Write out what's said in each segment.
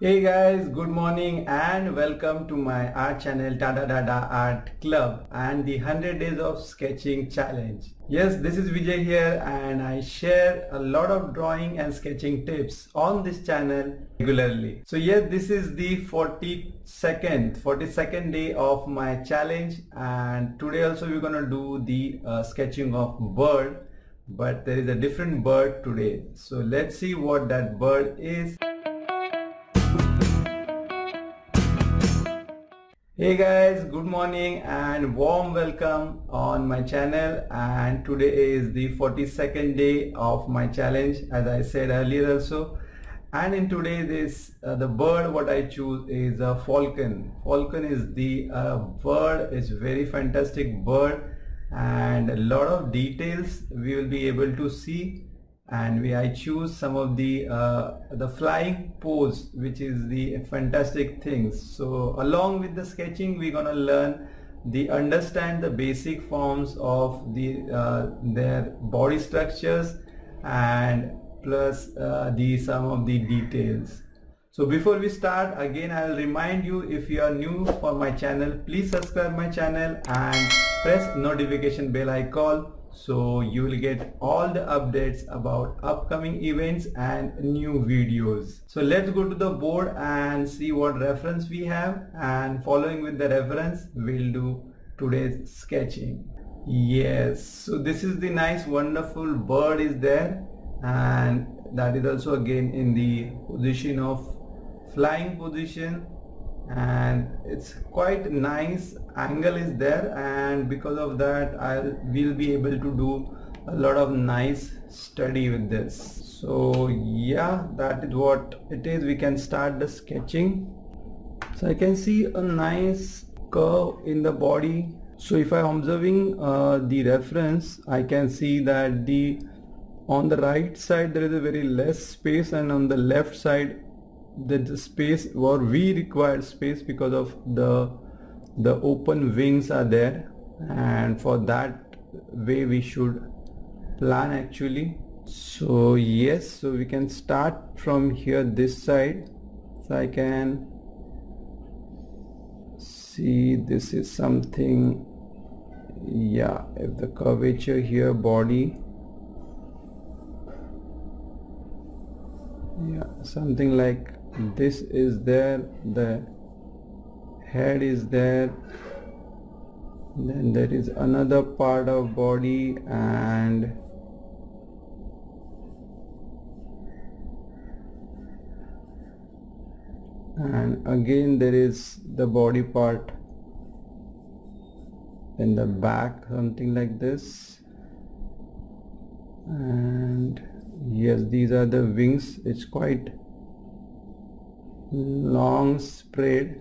Hey guys, good morning and welcome to my art channel Tada Dada Art Club and the 100 days of sketching challenge. Yes, this is Vijay here and I share a lot of drawing and sketching tips on this channel regularly. So yes, this is the 42nd, 42nd day of my challenge and today also we're gonna do the uh, sketching of bird but there is a different bird today. So let's see what that bird is. Hey guys, good morning and warm welcome on my channel. And today is the 42nd day of my challenge as I said earlier also. And in today this uh, the bird what I choose is a falcon. Falcon is the uh, bird is very fantastic bird. And a lot of details we will be able to see and we I choose some of the uh, the flying pose which is the fantastic things. So along with the sketching we're gonna learn the understand the basic forms of the uh, their body structures and plus uh, the some of the details. So before we start again I'll remind you if you are new for my channel please subscribe my channel and press notification bell icon so you will get all the updates about upcoming events and new videos. So let's go to the board and see what reference we have. And following with the reference we'll do today's sketching. Yes so this is the nice wonderful bird is there. And that is also again in the position of flying position and it's quite nice. Angle is there and because of that I will be able to do a lot of nice study with this. So yeah that is what it is. We can start the sketching. So I can see a nice curve in the body. So if I am observing uh, the reference I can see that the on the right side there is a very less space and on the left side the space or we require space because of the the open wings are there. And for that way we should plan actually. So yes so we can start from here this side. So I can see this is something yeah if the curvature here body yeah something like this is there the head is there then there is another part of body and and again there is the body part in the back something like this and yes these are the wings. It's quite long spread.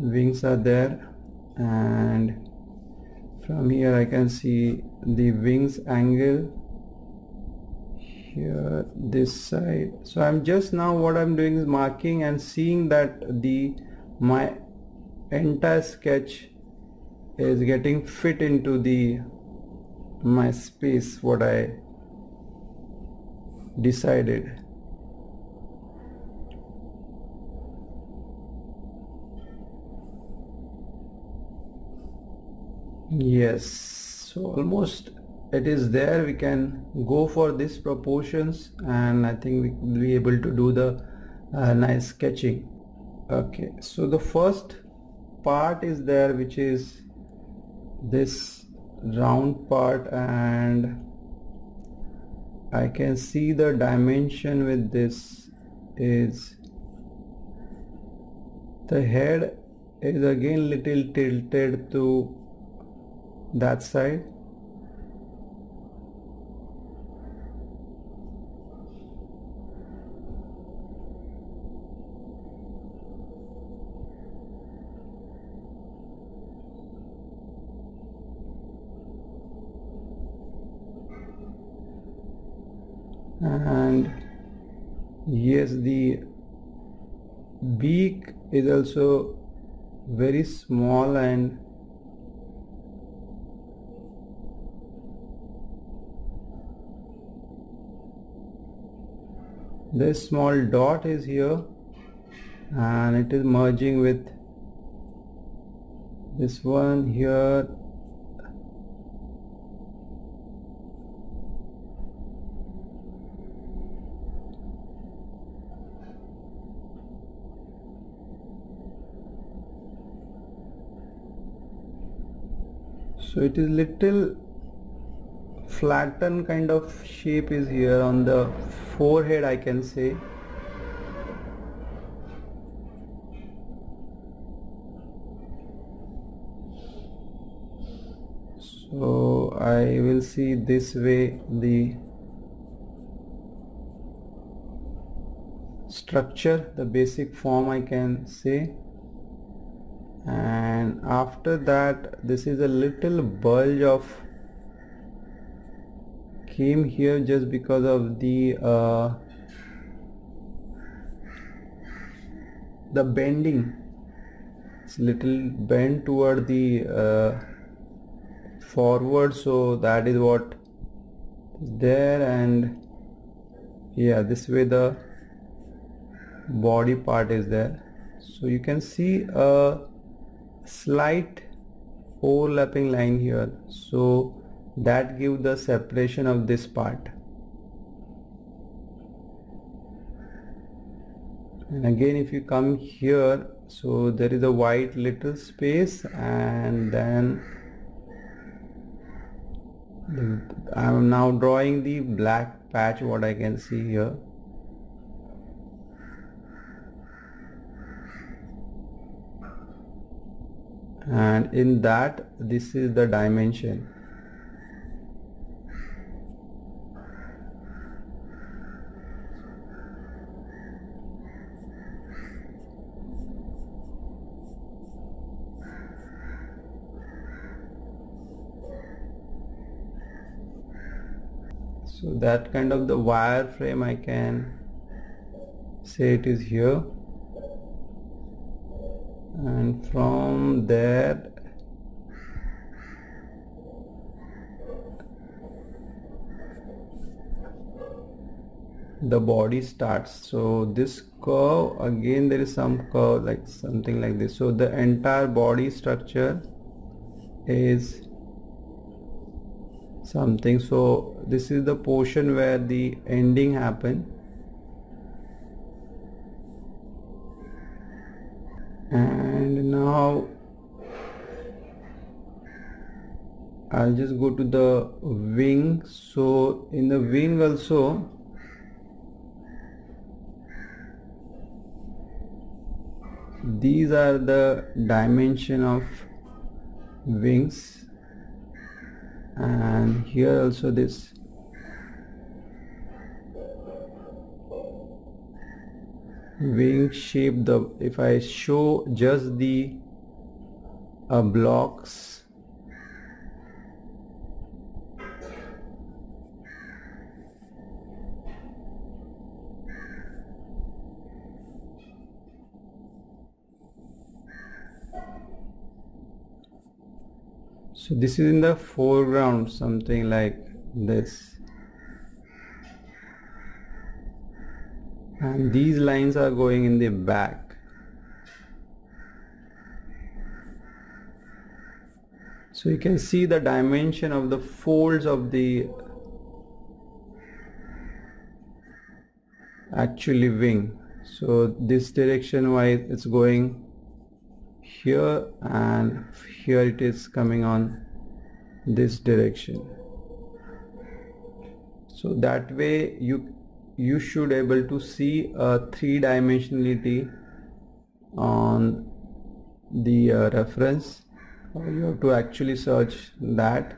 Wings are there and from here I can see the wings angle here this side. So I'm just now what I'm doing is marking and seeing that the my entire sketch is getting fit into the my space what I decided yes. So almost it is there we can go for these proportions and I think we will be able to do the uh, nice sketching. Okay. So the first part is there which is this round part and I can see the dimension with this is the head is again little tilted to that side. And yes the beak is also very small and this small dot is here and it is merging with this one here. So it is little flatten kind of shape is here on the forehead I can say. So I will see this way the structure the basic form I can say. And after that this is a little bulge of came here just because of the uh, the bending. It's little bend toward the uh, forward so that is what is there. And yeah this way the body part is there. So you can see a slight overlapping line here. So that give the separation of this part. And again if you come here so there is a white little space and then I am now drawing the black patch what I can see here. And in that this is the dimension so that kind of the wire frame I can say it is here. And from there the body starts. So this curve again there is some curve like something like this. So the entire body structure is something. So this is the portion where the ending happened. And now I'll just go to the wing. So in the wing also these are the dimension of wings and here also this. Wing shape the if I show just the uh, blocks so this is in the foreground something like this. And these lines are going in the back. So you can see the dimension of the folds of the actually wing. So this direction wise it's going here and here it is coming on this direction. So that way you you should able to see a three dimensionality on the uh, reference. You have to actually search that.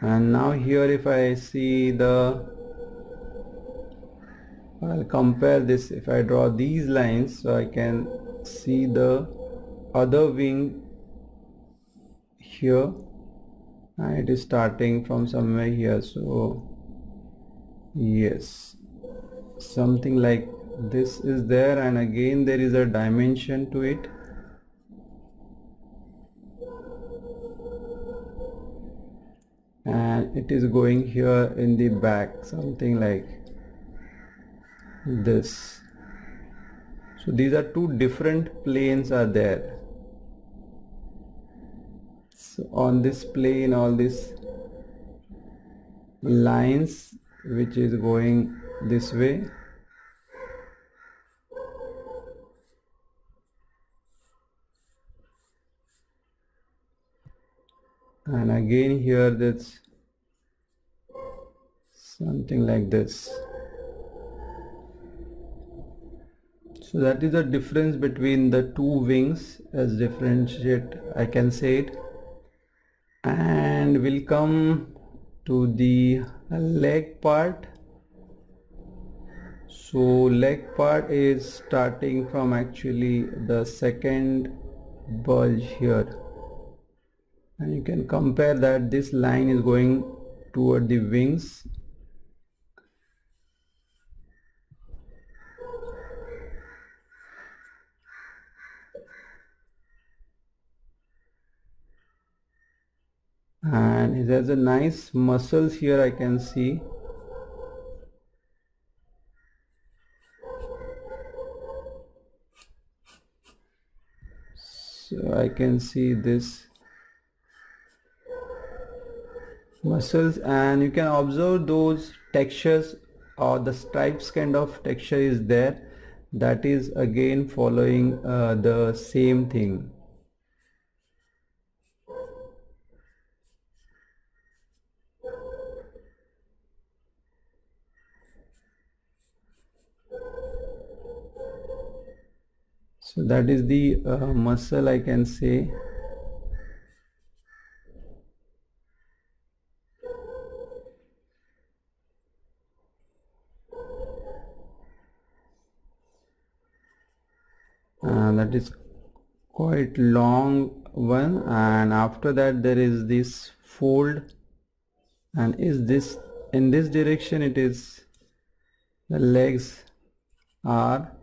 And now here if I see the I'll compare this. If I draw these lines so I can see the other wing here. And it is starting from somewhere here so yes something like this is there and again there is a dimension to it. And it is going here in the back something like this. So these are two different planes are there on this plane all these lines which is going this way. And again here that's something like this. So that is the difference between the two wings as differentiate I can say it and we'll come to the leg part. So leg part is starting from actually the second bulge here. And you can compare that this line is going toward the wings and it has a nice muscles here I can see. So I can see this muscles. And you can observe those textures or the stripes kind of texture is there. That is again following uh, the same thing so that is the uh, muscle I can say. And that is quite long one. And after that there is this fold. And is this in this direction it is the legs are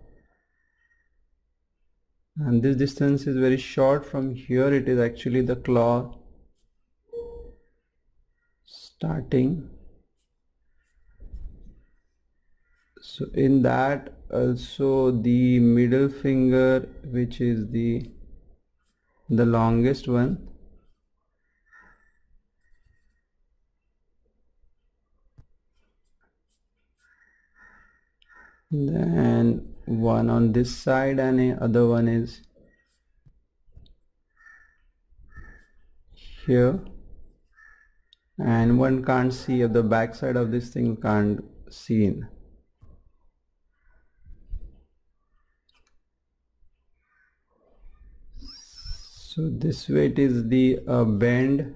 and this distance is very short from here. It is actually the claw starting. So in that also the middle finger which is the the longest one then one on this side and the other one is here. And one can't see of the back side of this thing can't see in. so this way it is the uh, bend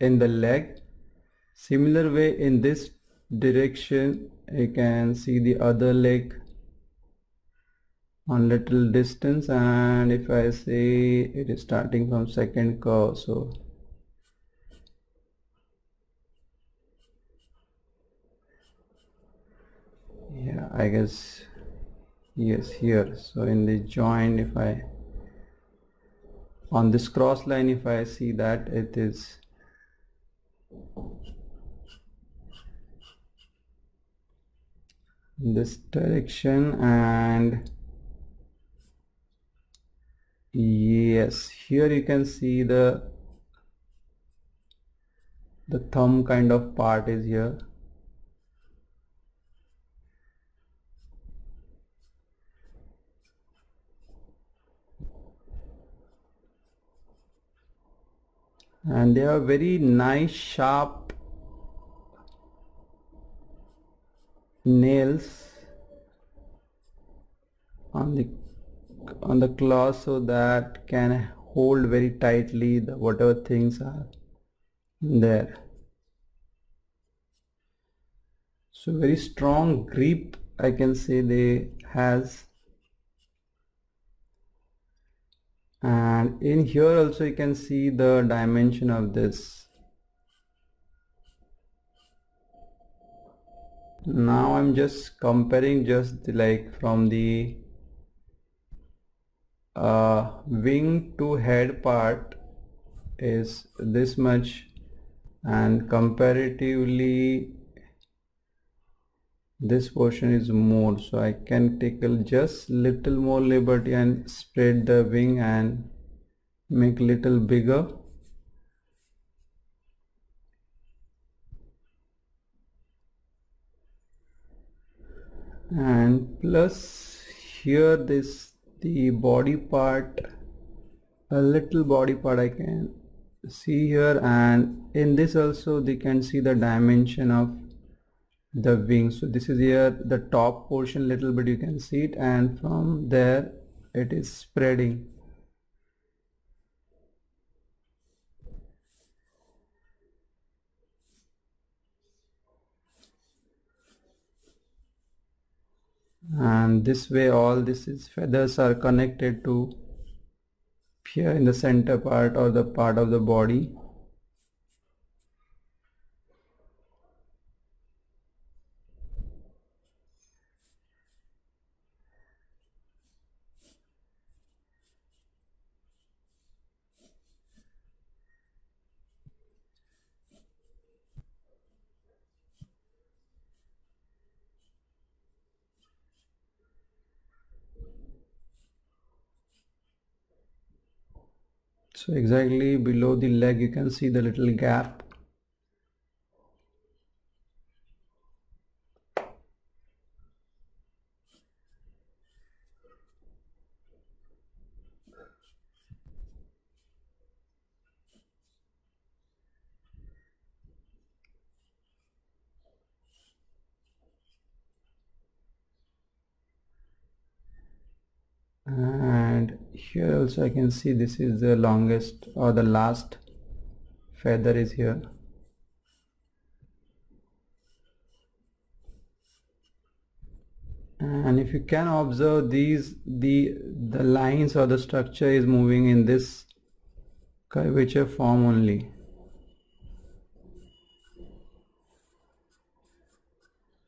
in the leg. Similar way in this direction you can see the other leg on little distance and if I say it is starting from second curve so. Yeah I guess yes here. So in the joint if I on this cross line if I see that it is this direction and yes here you can see the the thumb kind of part is here. And they are very nice sharp nails on the on the claws so that can hold very tightly the whatever things are there. So very strong grip I can say they has. And in here also you can see the dimension of this. Now I'm just comparing just like from the uh, wing to head part is this much and comparatively this portion is more. So I can take just little more liberty and spread the wing and make little bigger. And plus here this the body part a little body part I can see here. And in this also they can see the dimension of the wing so this is here the top portion little bit you can see it. And from there it is spreading and this way all this is feathers are connected to here in the center part or the part of the body so exactly below the leg you can see the little gap here also I can see this is the longest or the last feather is here. And if you can observe these the the lines or the structure is moving in this curvature form only.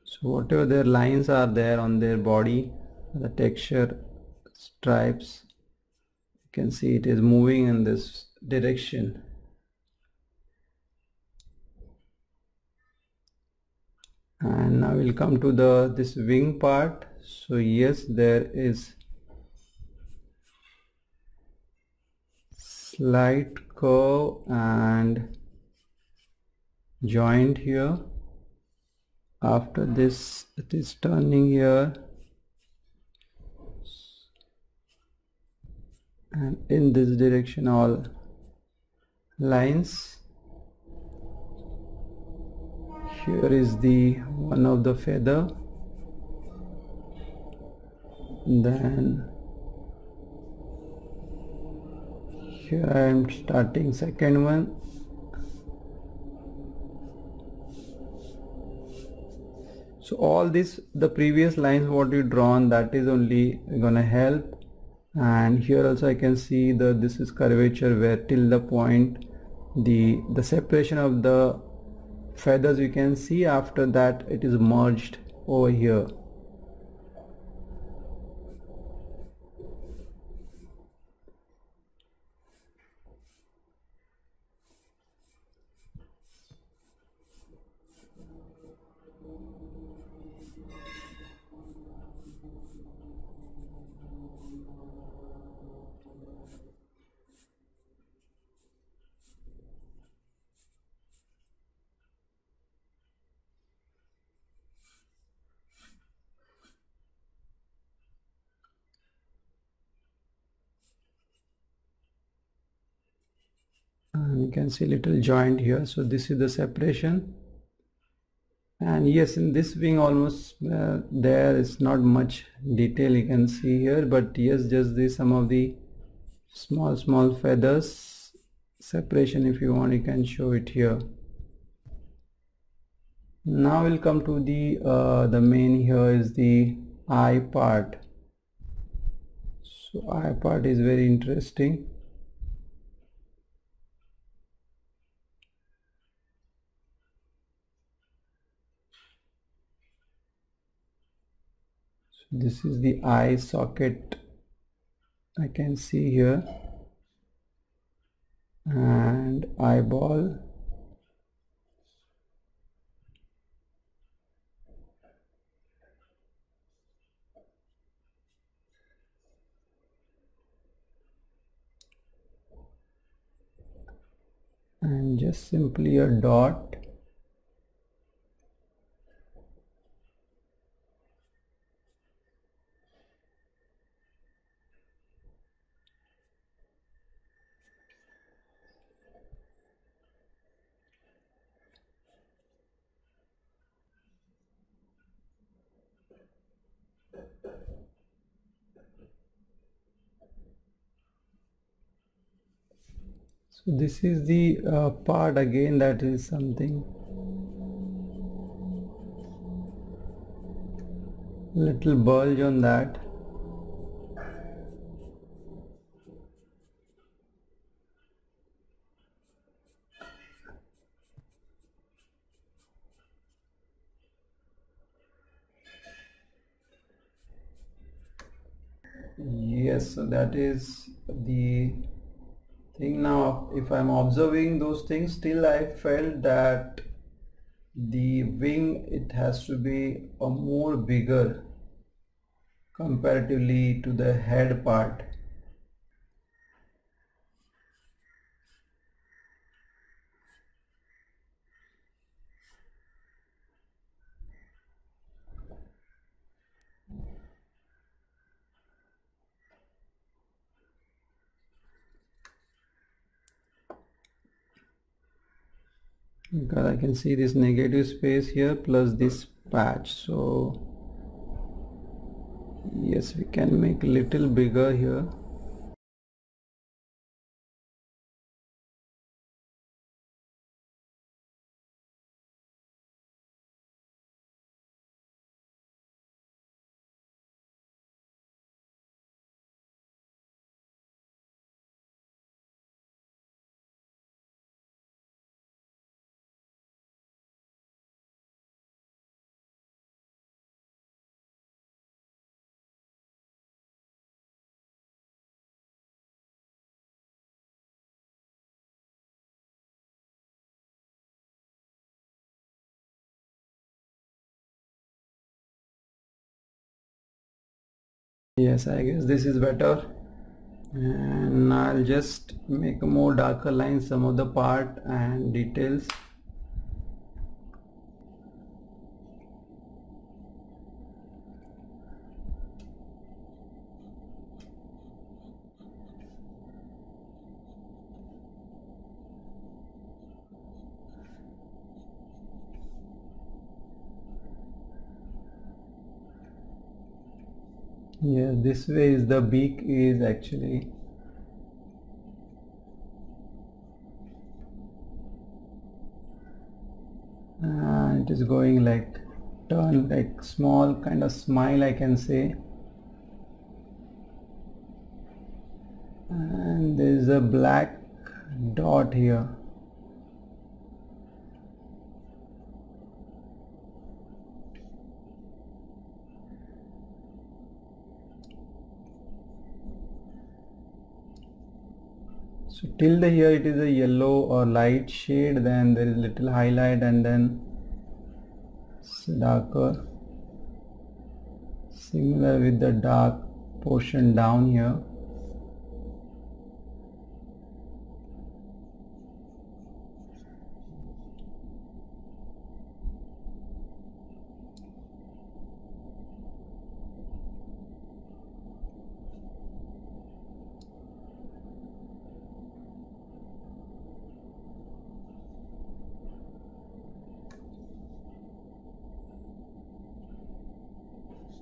So whatever their lines are there on their body the texture stripes you can see it is moving in this direction. And now we'll come to the this wing part. So yes there is slight curve and joint here. After this it is turning here and in this direction all lines. Here is the one of the feather. Then here I am starting second one. So all this the previous lines what you drawn that is only gonna help and here also I can see the this is curvature where till the point the the separation of the feathers you can see after that it is merged over here and you can see little joint here. So this is the separation. And yes in this wing almost uh, there is not much detail you can see here but yes just the some of the small small feathers separation if you want you can show it here. Now we'll come to the uh, the main here is the eye part. So eye part is very interesting this is the eye socket I can see here. And eyeball. And just simply a dot. So this is the uh, part again that is something. Little bulge on that. Yes so that is the thing now if I'm observing those things still I felt that the wing it has to be a more bigger comparatively to the head part because I can see this negative space here plus this patch. So yes we can make little bigger here yes I guess this is better. And I'll just make a more darker line some of the part and details yeah this way is the beak is actually and it is going like turn like small kind of smile I can say. And there is a black dot here so till the here it is a yellow or light shade then there is little highlight and then darker. Similar with the dark portion down here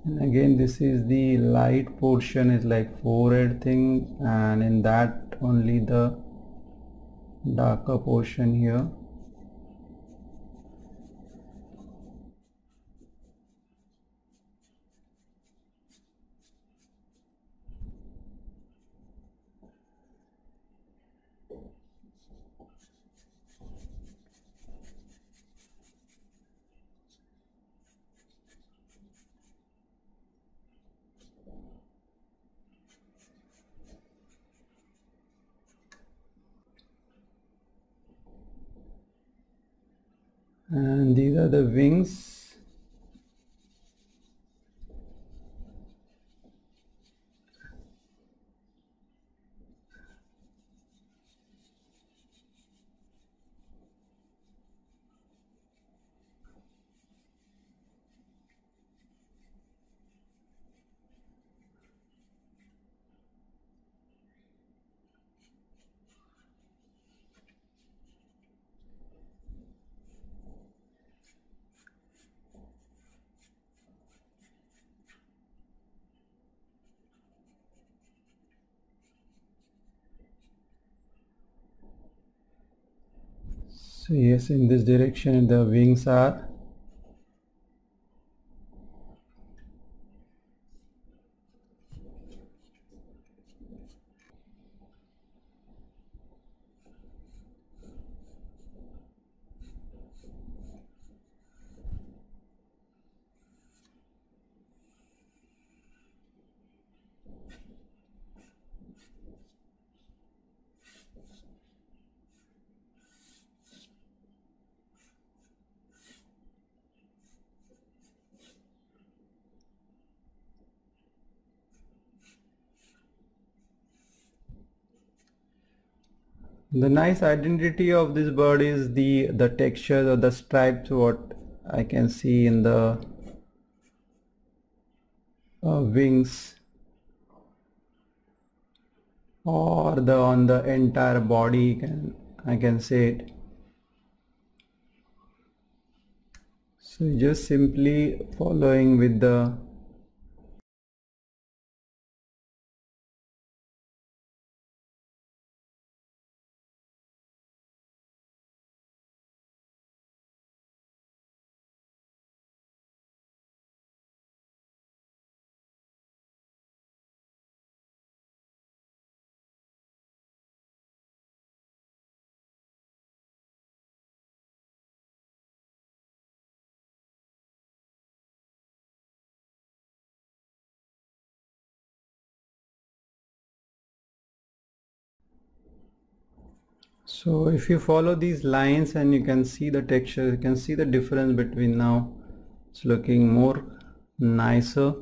and again this is the light portion is like forehead thing and in that only the darker portion here and these are the wings so yes in this direction the wings are the nice identity of this bird is the the texture of the stripes what I can see in the uh, wings or the on the entire body can I can say it. So just simply following with the so if you follow these lines and you can see the texture you can see the difference between now it's looking more nicer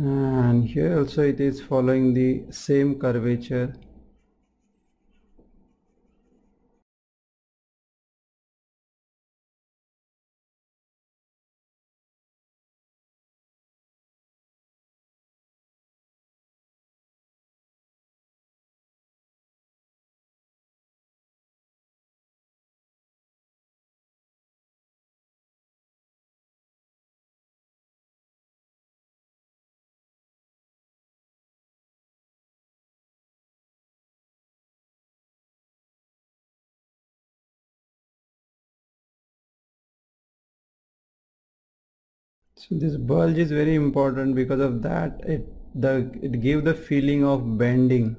uh, and here also it is following the same curvature so this bulge is very important because of that. It the it gives the feeling of bending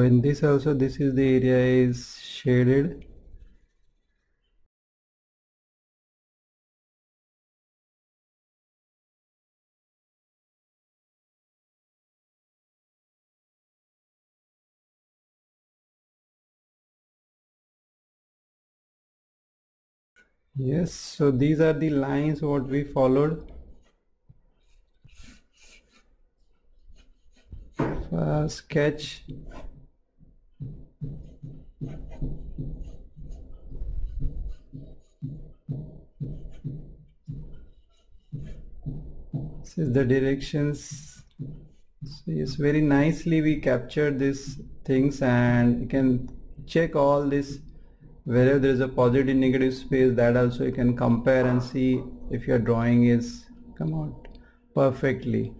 in this also this is the area is shaded. Yes so these are the lines what we followed. Sketch this is the directions so yes very nicely we captured these things and you can check all this wherever there is a positive negative space that also you can compare and see if your drawing is come out perfectly.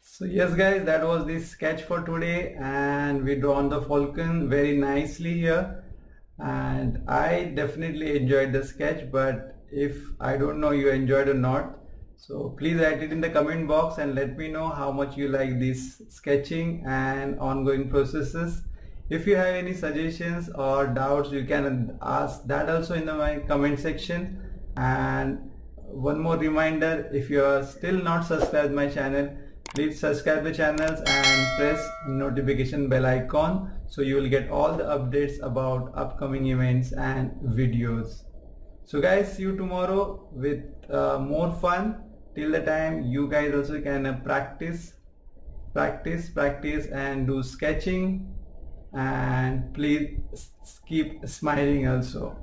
So yes guys that was the sketch for today and we drawn the falcon very nicely here. And I definitely enjoyed the sketch but if I don't know you enjoyed or not so please write it in the comment box and let me know how much you like this sketching and ongoing processes. If you have any suggestions or doubts you can ask that also in the my comment section. And one more reminder if you are still not subscribed my channel please subscribe the channels and press notification bell icon so you will get all the updates about upcoming events and videos so guys see you tomorrow with uh, more fun. Till the time you guys also can uh, practice practice practice and do sketching. And please keep smiling also